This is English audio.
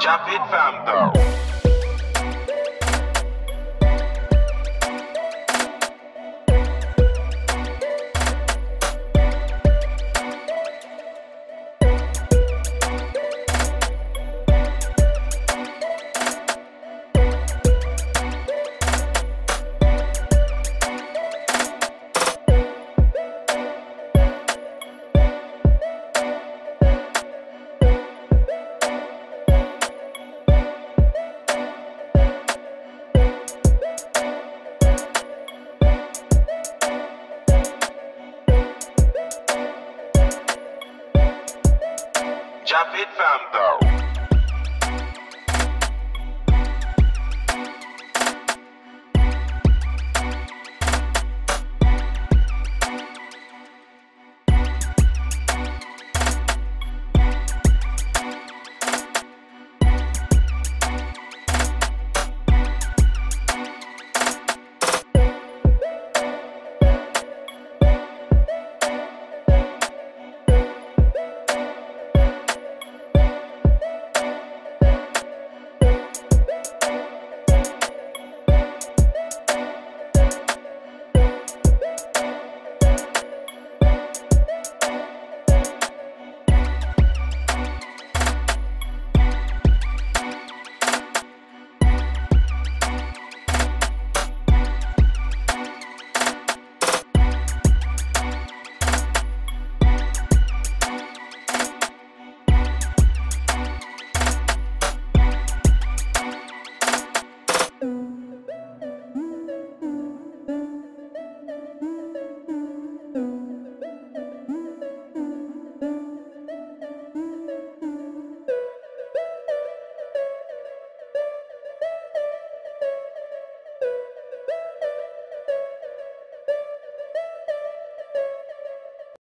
Japid fam Japid fam though.